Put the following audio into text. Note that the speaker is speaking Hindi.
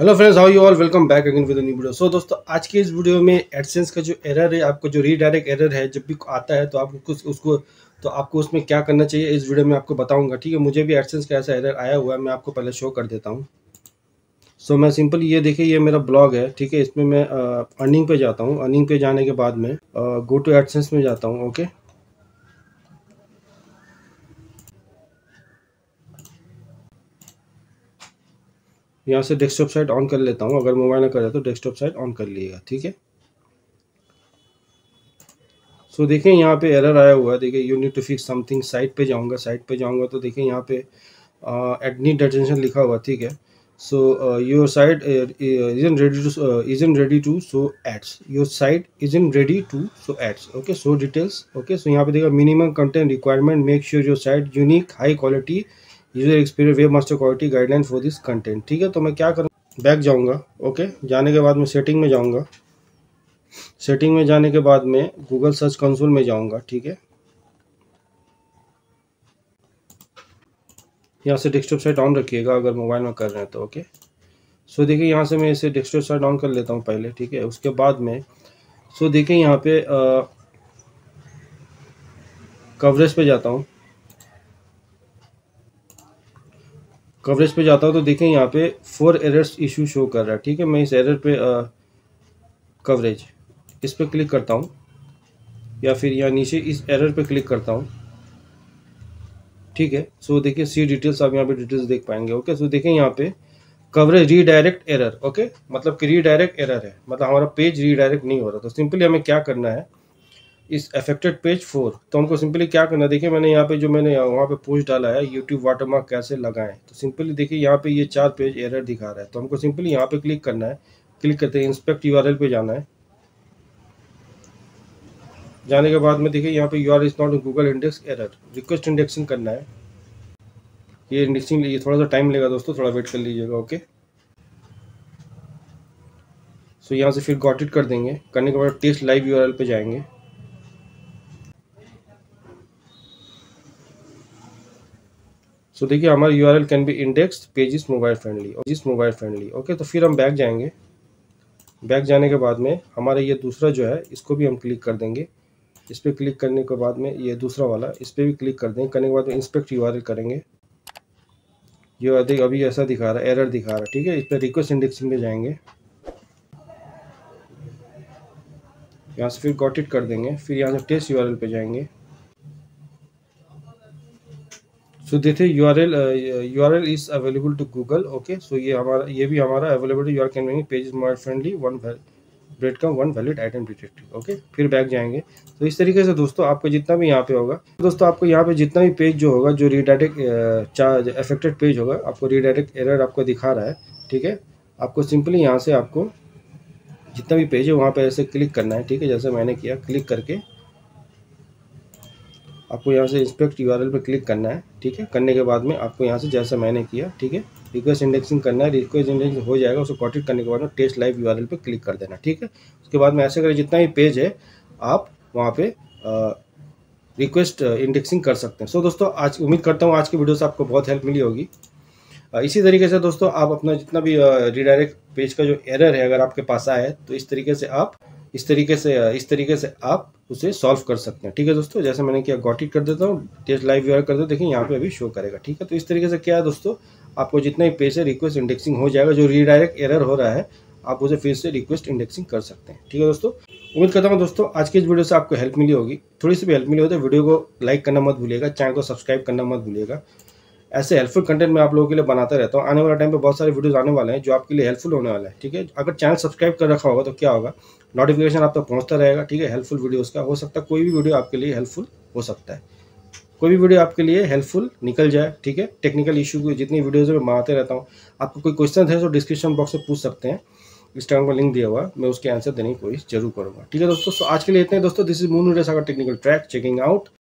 Hello friends how you all welcome back again with new video so दोस्तों आज के इस वीडियो में एडसेंस का जो एरर है आपको जो रीडायरेक्ट एरर है जब भी आता है तो आपको उसको तो आपको उसमें क्या करना चाहिए इस वीडियो में आपको बताऊँगा ठीक है? मुझे भी एडसेंस का ऐसा एरर आया हुआ है मैं आपको पहले शो कर देता हूँ। सो so, मैं सिंपल ये देखिए ये मेरा ब्लॉग है ठीक है? इसमें मैं अर्निंग पे जाता हूँ। अर्निंग पे जाने के बाद में गो टू एडसेंस में जाता हूँ ओके यहाँ से डेस्कटॉप साइट ऑन कर लेता हूँ। अगर मोबाइल में कर तो डेस्कटॉप साइट ऑन कर लिएगा, ठीक है? सो देखिए, यहाँ पे एरर आया हुआ है। देखिए you need to fix something site पे जाऊँगा साइट पे जाऊँगा तो देखिए, यहाँ पे एडनी डेटेंशन लिखा हुआ, ठीक है? So your site is in ready to is in ready to show ads your site is in ready to show ads okay so details okay so यहाँ पे देखिए minimum content requirement make sure your site unique high quality user experience webmaster quality guideline for this content ठीक है तो मैं क्या करूँ? बैक जाऊँगा ओके जाने के बाद मैं सेटिंग में जाऊँगा। सेटिंग में जाने के बाद में गूगल सर्च कंसोल में जाऊँगा, ठीक है? यहाँ से डेस्कटॉप साइट ऑन रखिएगा, अगर मोबाइल में कर रहे हैं तो ओके सो देखिए, यहाँ से मैं इसे डेस्कटॉप साइट ऑन कर लेता हूँ पहले, ठीक है? उसके बाद में सो देखिए, यहाँ पे कवरेज पे जाता हूँ। कवरेज पे जाता हूँ तो देखें यहाँ पे फोर एरर्स इशू शो कर रहा है। ठीक है, मैं इस एरर पे कवरेज इस पर क्लिक करता हूँ या फिर यहाँ नीचे इस एरर पे क्लिक करता हूँ। ठीक है सो देखिए सी डिटेल्स आप यहाँ पे डिटेल्स देख पाएँगे ओके सो देखें यहाँ पे कवरेज रीडायरेक्ट एरर ओके मतलब कि रीडायरेक्ट एरर है। मतलब हमारा पेज रीडायरेक्ट नहीं हो रहा। तो सिंपली हमें क्या करना है? इस अफेक्टेड पेज फोर तो हमको सिंपली क्या करना देखिए, मैंने यहाँ पे जो मैंने वहाँ पे पोस्ट डाला है यूट्यूब वाटरमार्क कैसे लगाएँ? तो सिंपली देखिए, यहाँ पे ये चार पेज एरर दिखा रहा है। तो हमको सिंपली यहाँ पे क्लिक करना है। क्लिक करते हैं इंस्पेक्ट यूआरएल पे जाना है। जाने के बाद में देखिए, यहाँ पे U R is not Google index error request indexing करना है। ये इंडेक्सिंग ये थोड़ा सा टाइम लेगा दोस्तों, थोड़ा वेट कर लीजिएगा ओके सो यहाँ से फिर गॉट इट कर देंगे। करने के बाद टेस्ट लाइव यूआरएल पे जाएँगे। सो देखिए, हमारा U R L can be index page is mobile friendly जिस मोबाइल फ्रेंडली ओके तो फिर हम बैक जाएँगे। बैक जाने के बाद में हमारा ये दूसरा जो है, इसको भी हम क्लिक कर देंगे। इस पर क्लिक करने के बाद में ये दूसरा वाला, इस पर भी क्लिक कर देंगे। करने के बाद में इंस्पेक्ट यू आर एल करेंगे। जो अधिक अभी ऐसा दिखा रहा है एरर दिखा रहा है, ठीक है? इस पर रिक्वेस्ट इंडेक्सिंग में जाएँगे। यहाँ से फिर गॉट इट कर देंगे। फिर यहाँ से टेस्ट यूआरएल पे जाएँगे। सो देखिए U R L U R L is available to Google okay so ये हमारा, ये भी हमारा available U R can page is mobile friendly one bread का one valid item detective okay फिर बैक जाएँगे। तो इस तरीके से दोस्तों आपको जितना भी यहाँ पे होगा, दोस्तों आपको यहाँ पे जितना भी पेज जो होगा, जो रीडायरेक्ट अफेक्टेड पेज होगा, आपको रीडायरेक्ट एरर आपको दिखा रहा है, ठीक है? आपको सिंपली यहाँ से आपको जितना भी पेज है, वहाँ पे ऐसे क्लिक करना है, ठीक है? जैसे मैंने किया क्लिक करके आपको यहाँ से इंस्पेक्ट यू पे क्लिक करना है, ठीक है? करने के बाद में आपको यहाँ से जैसा मैंने किया, ठीक है? रिक्वेस्ट इंडेक्सिंग करना है रिक्वेस्ट इंडेक्सिंग हो जाएगा उसको कॉटिट करने के बाद में टेस्ट लाइव यू पे क्लिक कर देना, ठीक है? उसके बाद में ऐसे करें, जितना भी पेज है, आप वहाँ पे रिक्वेस्ट इंडेक्सिंग कर सकते हैं। सो दोस्तों, आज उम्मीद करता हूँ आज की वीडियो से आपको बहुत हेल्प मिली होगी। इसी तरीके से दोस्तों, आप अपना जितना भी रिडायरेक्ट पेज का जो एरर है, अगर आपके पास आए तो इस तरीके से आप इस तरीके से, इस तरीके से आप उसे सॉल्व कर सकते हैं। ठीक है दोस्तों? जैसे मैंने किया गॉट इट कर देता हूँ टेस्ट लाइव व्यवहार कर दो, देखिए यहाँ पे अभी शो करेगा। ठीक है? तो इस तरीके से क्या है दोस्तों? आपको जितना भी पेज है रिक्वेस्ट इंडेक्सिंग हो जाएगा, जो रीडायरेक्ट एरर हो रहा है, आप उसे फिर से रिक्वेस्ट इंडेक्सिंग कर सकते हैं। ठीक है दोस्तों? उम्मीद करता हूँ दोस्तों, आज की इस वीडियो से आपको हेल्प मिली होगी। थोड़ी सी भी हेल्प मिली हो तो वीडियो को लाइक करना मत भूलिएगा चैनल को सब्सक्राइब करना मत भूलिएगा। ऐसे हेल्पफुल कंटेंट मैं आप लोगों के लिए बनाता रहता हूँ। आने वाले टाइम पे बहुत सारे वीडियोस आने वाले हैं जो आपके लिए हेल्पफुल होने वाला है, ठीक है? अगर चैनल सब्सक्राइब कर रखा होगा तो क्या होगा? नोटिफिकेशन आप तक तो पहुँचता रहेगा, ठीक है? हेल्पफुल वीडियोज़ का। हो सकता है कोई भी वीडियो आपके लिए हेल्पफुल हो सकता है। कोई भी वीडियो आपके लिए हेल्पफुल निकल जाए, ठीक है? टेक्निकल इशू की जितनी वीडियोज़ मैं बनाते रहता हूँ। आपको कोई क्वेश्चन है तो डिस्क्रिप्शन बॉक्स में पूछ सकते हैं। इंस्टाग्राम का लिंक दिया हुआ मैं उसके आंसर देने की कोशिश ज़रूर करूँगा, ठीक है दोस्तों? आज के लिए इतने दोस्तों। This is moon technical track checking out